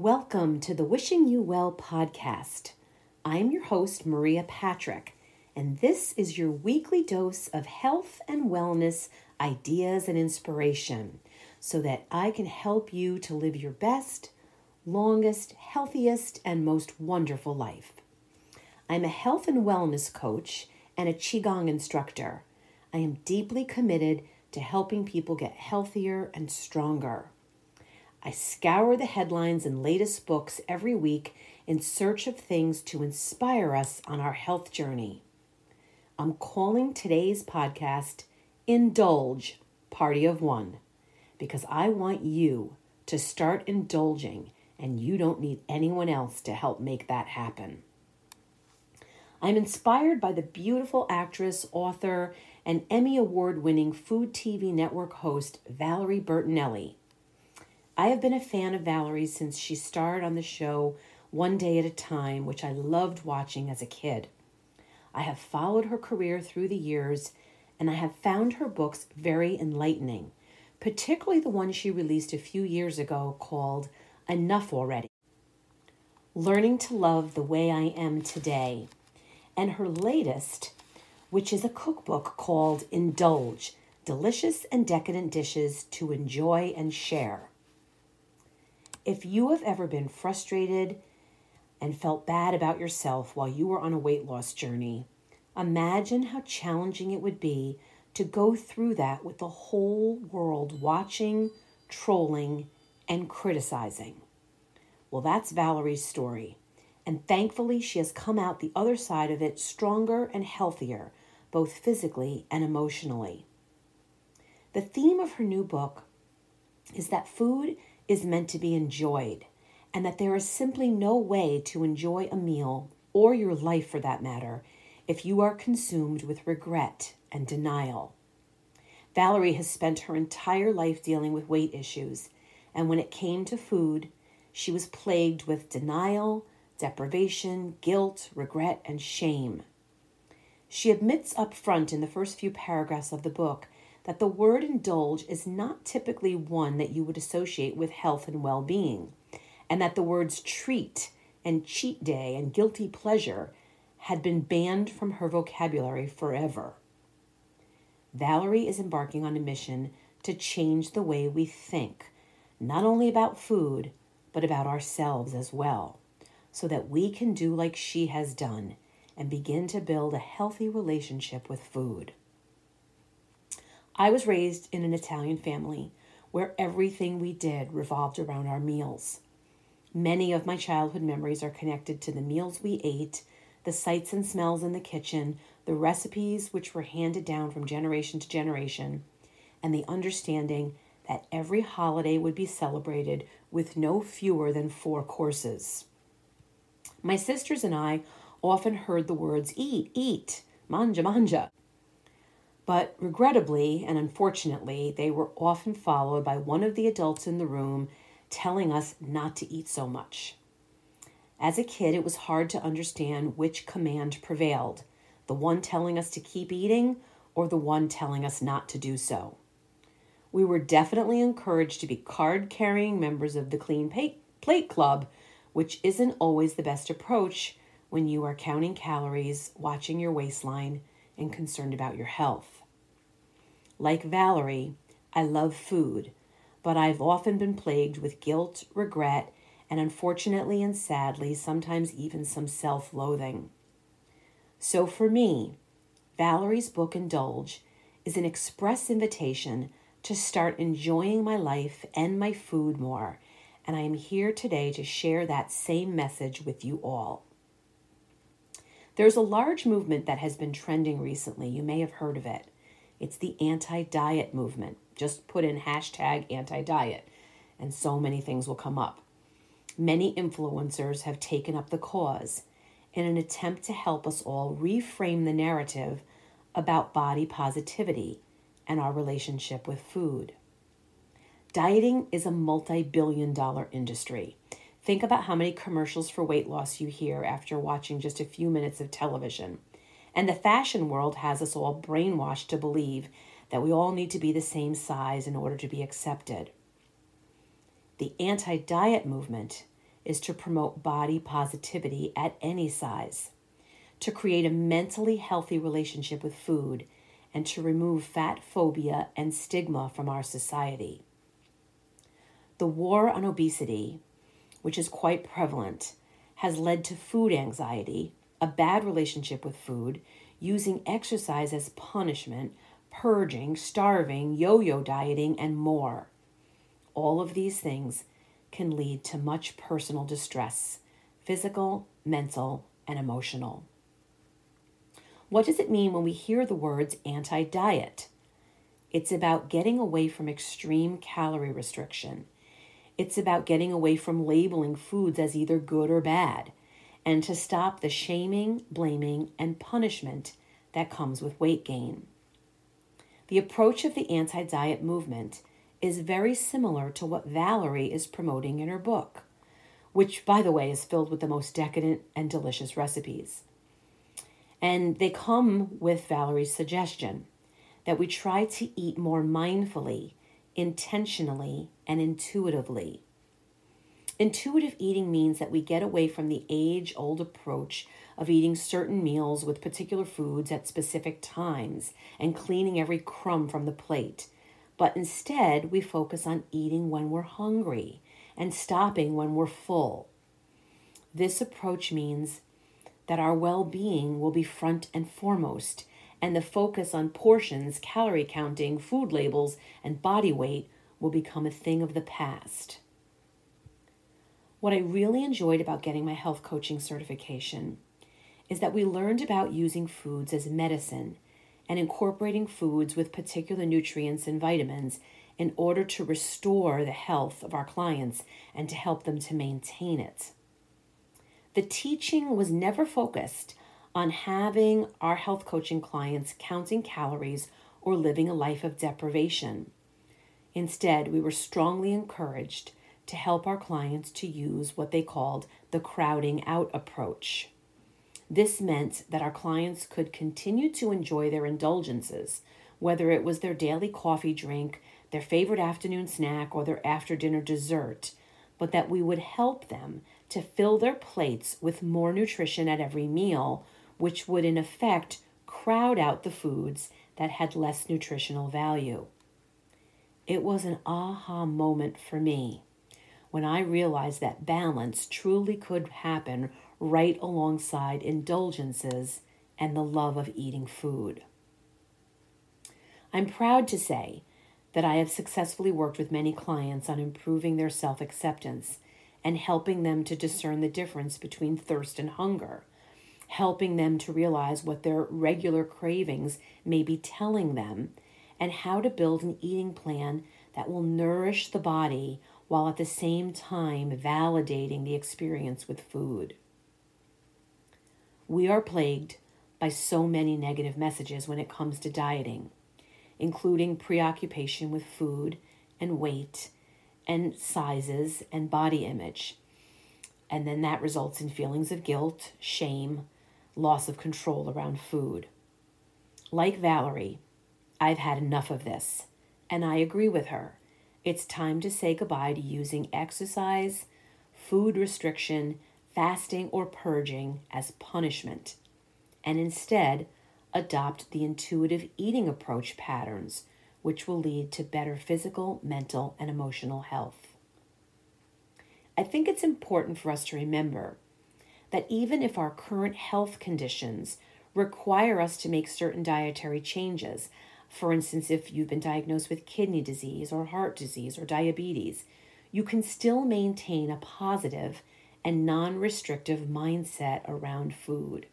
Welcome to the Wishing You Well podcast. I'm your host, Maria Patrick, and this is your weekly dose of health and wellness ideas and inspiration so that I can help you to live your best, longest, healthiest, and most wonderful life. I'm a health and wellness coach and a Qigong instructor. I am deeply committed to helping people get healthier and stronger. I scour the headlines and latest books every week in search of things to inspire us on our health journey. I'm calling today's podcast Indulge Party of One because I want you to start indulging and you don't need anyone else to help make that happen. I'm inspired by the beautiful actress, author, and Emmy Award winning Food TV network host Valerie Bertinelli. I have been a fan of Valerie since she starred on the show One Day at a Time, which I loved watching as a kid. I have followed her career through the years and I have found her books very enlightening, particularly the one she released a few years ago called Enough Already Learning to Love the Way I Am Today, and her latest, which is a cookbook called Indulge Delicious and Decadent Dishes to Enjoy and Share. If you have ever been frustrated and felt bad about yourself while you were on a weight loss journey, imagine how challenging it would be to go through that with the whole world watching, trolling, and criticizing. Well, that's Valerie's story. And thankfully, she has come out the other side of it stronger and healthier, both physically and emotionally. The theme of her new book is that food is meant to be enjoyed, and that there is simply no way to enjoy a meal, or your life for that matter, if you are consumed with regret and denial. Valerie has spent her entire life dealing with weight issues, and when it came to food, she was plagued with denial, deprivation, guilt, regret, and shame. She admits up front in the first few paragraphs of the book that the word indulge is not typically one that you would associate with health and well being, and that the words treat and cheat day and guilty pleasure had been banned from her vocabulary forever. Valerie is embarking on a mission to change the way we think, not only about food, but about ourselves as well, so that we can do like she has done and begin to build a healthy relationship with food. I was raised in an Italian family where everything we did revolved around our meals. Many of my childhood memories are connected to the meals we ate, the sights and smells in the kitchen, the recipes which were handed down from generation to generation, and the understanding that every holiday would be celebrated with no fewer than four courses. My sisters and I often heard the words eat, eat, manja, manja, but regrettably and unfortunately, they were often followed by one of the adults in the room telling us not to eat so much. As a kid, it was hard to understand which command prevailed the one telling us to keep eating or the one telling us not to do so. We were definitely encouraged to be card carrying members of the Clean Plate Club, which isn't always the best approach when you are counting calories, watching your waistline, and concerned about your health. Like Valerie, I love food, but I've often been plagued with guilt, regret, and unfortunately and sadly, sometimes even some self loathing. So for me, Valerie's book Indulge is an express invitation to start enjoying my life and my food more, and I am here today to share that same message with you all. There's a large movement that has been trending recently. You may have heard of it. It's the anti diet movement. Just put in hashtag anti diet, and so many things will come up. Many influencers have taken up the cause in an attempt to help us all reframe the narrative about body positivity and our relationship with food. Dieting is a multi billion dollar industry. Think about how many commercials for weight loss you hear after watching just a few minutes of television. And the fashion world has us all brainwashed to believe that we all need to be the same size in order to be accepted. The anti diet movement is to promote body positivity at any size, to create a mentally healthy relationship with food, and to remove fat phobia and stigma from our society. The war on obesity, which is quite prevalent, has led to food anxiety, a bad relationship with food, using exercise as punishment, purging, starving, yo yo dieting, and more. All of these things can lead to much personal distress physical, mental, and emotional. What does it mean when we hear the words anti diet? It's about getting away from extreme calorie restriction. It's about getting away from labeling foods as either good or bad and to stop the shaming, blaming, and punishment that comes with weight gain. The approach of the anti diet movement is very similar to what Valerie is promoting in her book, which, by the way, is filled with the most decadent and delicious recipes. And they come with Valerie's suggestion that we try to eat more mindfully, intentionally, and intuitively. Intuitive eating means that we get away from the age old approach of eating certain meals with particular foods at specific times and cleaning every crumb from the plate but instead we focus on eating when we're hungry and stopping when we're full. This approach means that our well being will be front and foremost, and the focus on portions, calorie counting, food labels, and body weight will become a thing of the past. What I really enjoyed about getting my health coaching certification is that we learned about using foods as medicine and incorporating foods with particular nutrients and vitamins in order to restore the health of our clients and to help them to maintain it. The teaching was never focused on having our health coaching clients counting calories or living a life of deprivation. Instead, we were strongly encouraged to help our clients to use what they called the crowding out approach. This meant that our clients could continue to enjoy their indulgences, whether it was their daily coffee drink, their favorite afternoon snack, or their after dinner dessert, but that we would help them to fill their plates with more nutrition at every meal, which would in effect crowd out the foods that had less nutritional value. It was an aha moment for me when I realized that balance truly could happen right alongside indulgences and the love of eating food. I'm proud to say that I have successfully worked with many clients on improving their self acceptance and helping them to discern the difference between thirst and hunger, helping them to realize what their regular cravings may be telling them, and how to build an eating plan that will nourish the body while at the same time validating the experience with food. We are plagued by so many negative messages when it comes to dieting, including preoccupation with food and weight and sizes and body image. And then that results in feelings of guilt, shame, loss of control around food. Like Valerie, I've had enough of this, and I agree with her. It's time to say goodbye to using exercise, food restriction, fasting or purging as punishment, and instead adopt the intuitive eating approach patterns, which will lead to better physical, mental, and emotional health. I think it's important for us to remember that even if our current health conditions require us to make certain dietary changes, for instance, if you've been diagnosed with kidney disease or heart disease or diabetes, you can still maintain a positive and non restrictive mindset around food.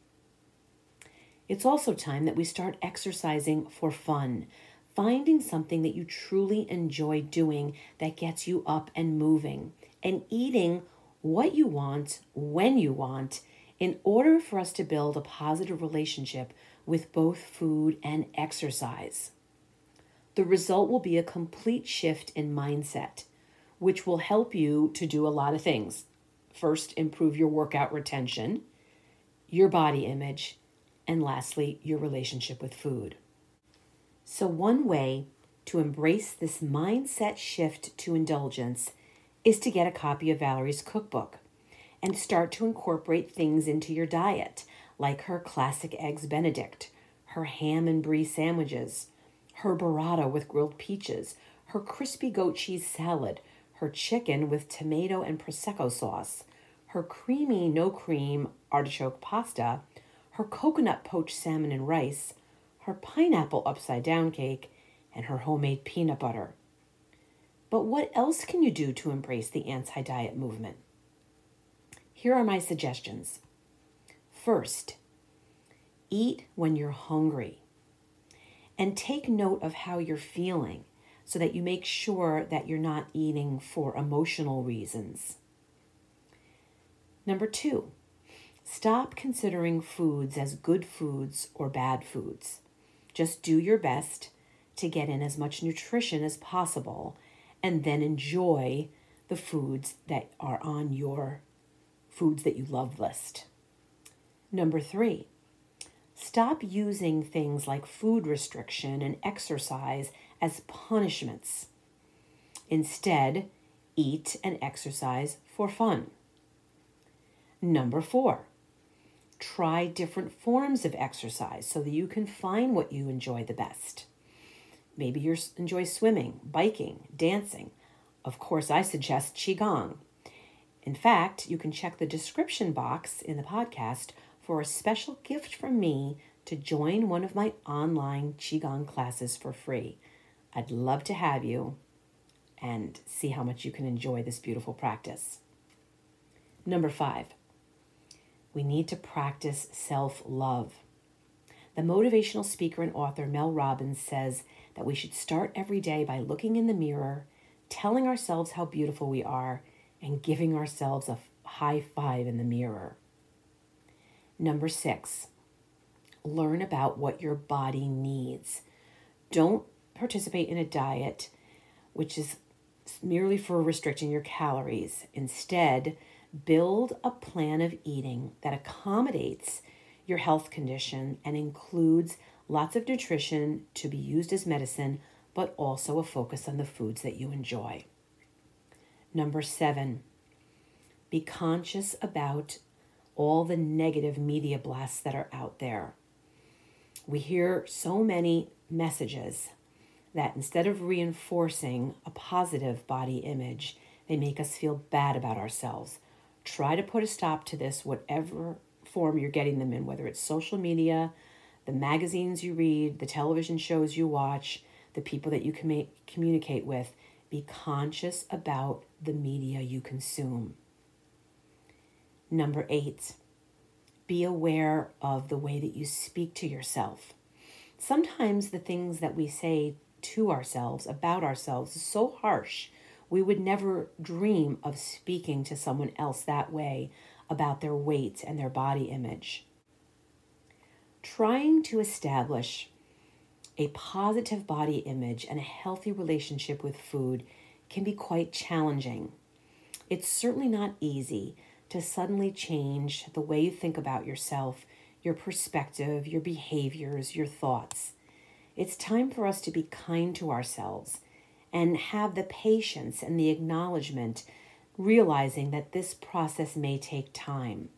It's also time that we start exercising for fun, finding something that you truly enjoy doing that gets you up and moving, and eating what you want when you want in order for us to build a positive relationship with both food and exercise. The result will be a complete shift in mindset, which will help you to do a lot of things. First, improve your workout retention, your body image, and lastly, your relationship with food. So, one way to embrace this mindset shift to indulgence is to get a copy of Valerie's cookbook. And start to incorporate things into your diet, like her classic eggs Benedict, her ham and brie sandwiches, her burrata with grilled peaches, her crispy goat cheese salad, her chicken with tomato and prosecco sauce, her creamy no cream artichoke pasta, her coconut poached salmon and rice, her pineapple upside down cake, and her homemade peanut butter. But what else can you do to embrace the anti diet movement? Here are my suggestions. First, eat when you're hungry and take note of how you're feeling so that you make sure that you're not eating for emotional reasons. Number two, stop considering foods as good foods or bad foods. Just do your best to get in as much nutrition as possible and then enjoy the foods that are on your foods that you love list. Number three, stop using things like food restriction and exercise as punishments. Instead, eat and exercise for fun. Number four, try different forms of exercise so that you can find what you enjoy the best. Maybe you enjoy swimming, biking, dancing. Of course, I suggest Qigong. In fact, you can check the description box in the podcast for a special gift from me to join one of my online Qigong classes for free. I'd love to have you and see how much you can enjoy this beautiful practice. Number five, we need to practice self love. The motivational speaker and author Mel Robbins says that we should start every day by looking in the mirror, telling ourselves how beautiful we are, and giving ourselves a high five in the mirror. Number six, learn about what your body needs. Don't participate in a diet which is merely for restricting your calories. Instead, build a plan of eating that accommodates your health condition and includes lots of nutrition to be used as medicine, but also a focus on the foods that you enjoy. Number seven, be conscious about all the negative media blasts that are out there. We hear so many messages that instead of reinforcing a positive body image, they make us feel bad about ourselves. Try to put a stop to this, whatever form you're getting them in, whether it's social media, the magazines you read, the television shows you watch, the people that you can communicate with. Be conscious about the media you consume. Number eight, be aware of the way that you speak to yourself. Sometimes the things that we say to ourselves, about ourselves, is so harsh, we would never dream of speaking to someone else that way about their weight and their body image trying to establish a positive body image and a healthy relationship with food can be quite challenging. It's certainly not easy to suddenly change the way you think about yourself, your perspective, your behaviors, your thoughts. It's time for us to be kind to ourselves and have the patience and the acknowledgement, realizing that this process may take time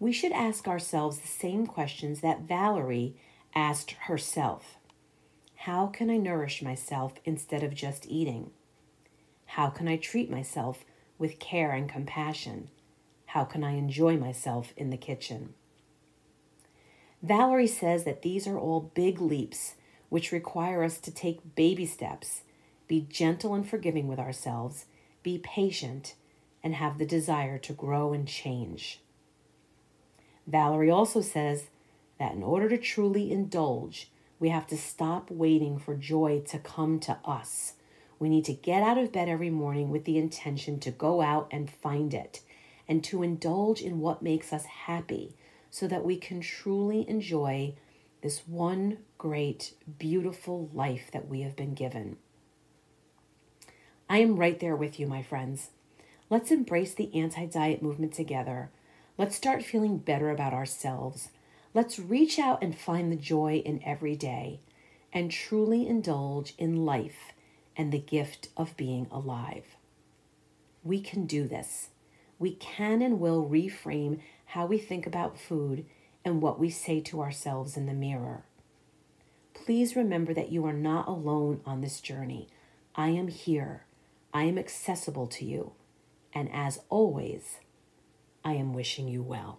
we should ask ourselves the same questions that Valerie asked herself How can I nourish myself instead of just eating? How can I treat myself with care and compassion? How can I enjoy myself in the kitchen? Valerie says that these are all big leaps which require us to take baby steps, be gentle and forgiving with ourselves, be patient, and have the desire to grow and change. Valerie also says that in order to truly indulge, we have to stop waiting for joy to come to us. We need to get out of bed every morning with the intention to go out and find it and to indulge in what makes us happy so that we can truly enjoy this one great, beautiful life that we have been given. I am right there with you, my friends. Let's embrace the anti diet movement together Let's start feeling better about ourselves. Let's reach out and find the joy in every day and truly indulge in life and the gift of being alive. We can do this. we can and will reframe how we think about food and what we say to ourselves in the mirror. Please remember that you are not alone on this journey. I am here. I am accessible to you. And as always, I am wishing you well.